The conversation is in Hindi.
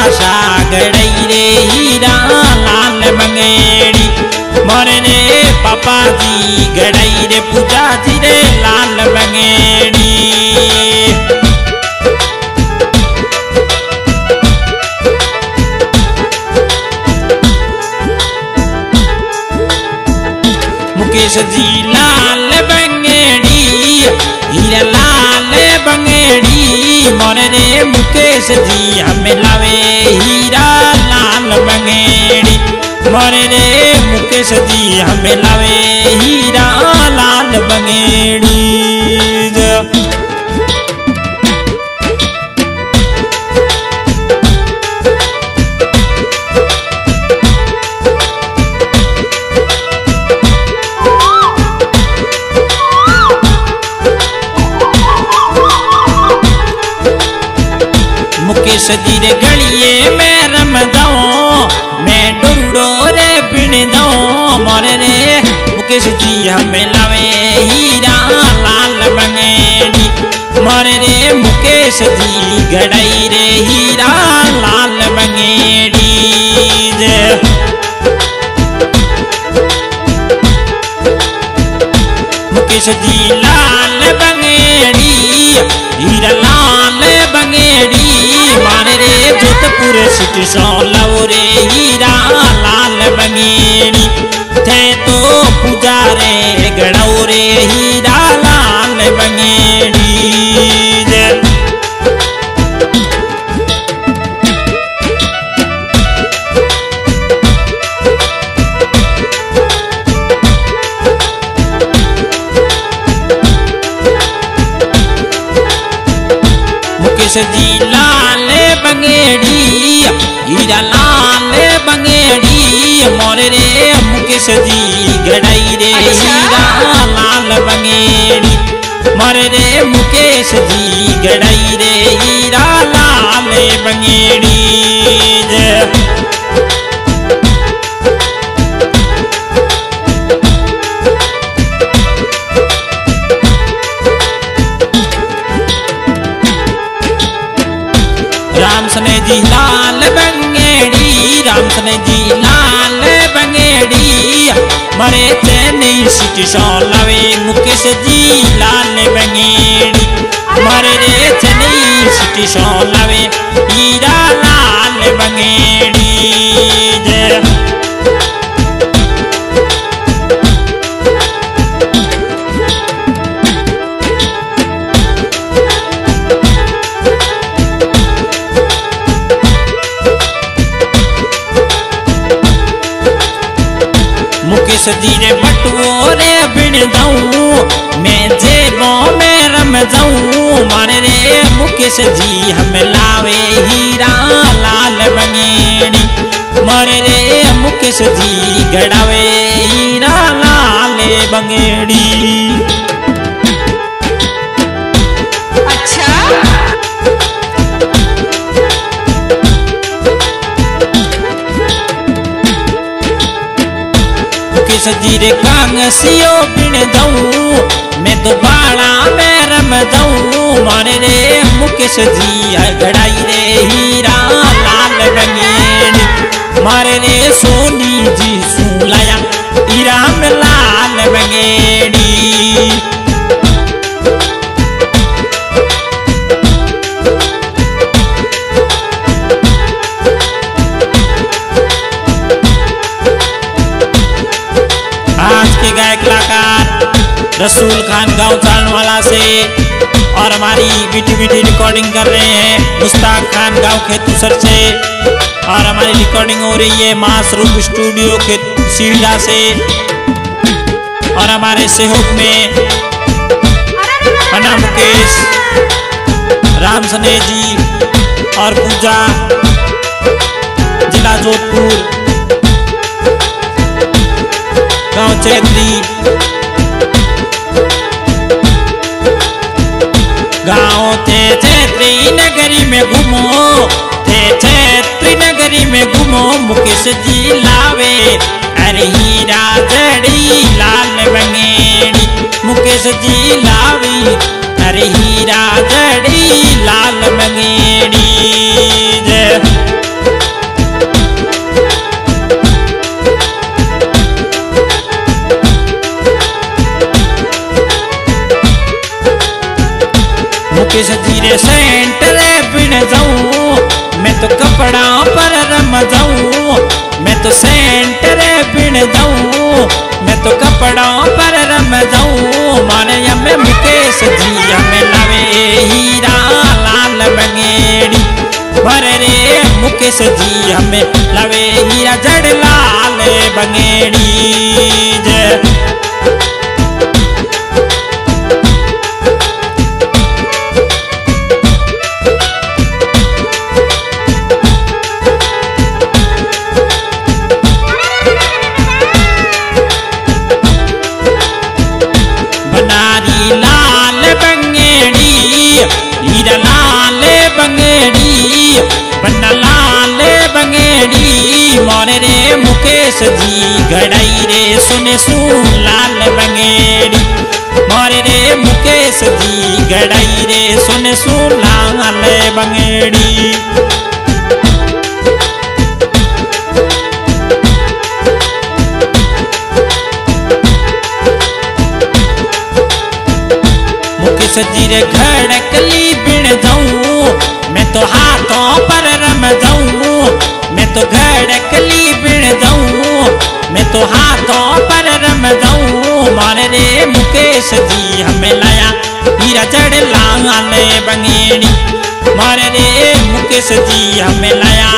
आशा गड़ई रे हीरा लाल मंगेड़ी। मोरे रे पापा जी गड़ई रे पूजा जी रे लाल मंगेड़ी। मुकेश जी लाल बंगेड़ी हीरा लाल बंगेड़ी मोरे रे मुकेश जी, हमें लावे हीरा लाल बंगेड़ी। मोरे रे मुकेश जी, हमें लावे हीरा लाल बंगेड़ी। मुकेश रे गलिए में रम जाऊँ, मैं डुंडो रे बिन जाऊँ, मोरे रे मुकेश जी हमें लावे, हीरा लाल बनेड़ी मोरे रे मुकेश जी गड़ई रे, हीरा लाल बनेड़ी जे मुकेश जी सिटी सो लव हीरा लाल बंगेड़ी थे तो पूजा रे गड़ौ रे हीरा लाल जय। मुकेश जी लाल बंगेड़ी हीरा लाल बंगेड़ी मोरे रे मुकेश जी गड़ई रे हीरा लाल बंगेड़ी। मोरे रे मुकेश जी गड़ई रे हीरा लाल बंगेड़ी। जी लाल बंगेड़ी राम सने जी लाल बंगेड़ी। मरे चेन्नई सिटी सौ लवे मुकेश जी रे बटुओ रे बिन जाऊँ, मैं गाँव में रम जाऊँ। मारे रे मुकेश जी, हम लावे हीरा लाल बंगेड़ी मारे रे मुकेश जी, गड़ावे हीरा लाल बंगेड़ी मुकेश जी रे कांग सियो जाऊँ मैं तो बाड़ा में रम जाऊँ मारे रे मुकेश जी अगड़ाई रे हीरा, लाल बंगेड़ी मारे रे सोनी जी सुलाया रसूल खान गाँव चारण वाला से और हमारी मीठी मीठी रिकॉर्डिंग कर रहे हैं। मुस्ताक खान गाँव खेतुसर से और हमारी रिकॉर्डिंग हो रही है मासरूफ स्टूडियो सीढ़ा से और हमारे सहयोग में पन्ना मुकेश, राम सने जी और पूजा, जिला जोधपुर, गाँव चैत्री चैत्री नगरी में घूमो थे थे नगरी में घूमो, मुकेश जी लावे अरे हीरा जड़ी लाल बंगेड़ी मुकेश जी लावी अरे हीरा जड़ी मुकेश जीरे सेंट रे बिन जाऊँ। मैं तो कपड़ा पर रम जाऊँ। मैं तो सेंट रे बिन जाऊँ। मैं तो कपड़ा पर रम जाऊँ। मारे हमें मुकेश जी हमें लवे हीरा लाल बंगेड़ी। भरे रे मुकेश जी हमें लवे हीरा जड़ लाल बंगेड़ी। मुकेश जी घड़ाई रे, सुन सुन लाल बंगेड़ी मोरे रे मुकेश जी घड़ाई रे, सुन सुन लाल बंगेड़ी मुकेश जी रे घड़कली बिन जाऊँ मैं तो हाथों पर रम जाऊँ मैं तो घड़कली बिन मुकेश जी हमें लाया। हीरा चढ़ लाल बंगेड़ी मारे रे मुकेश जी हमें लाया।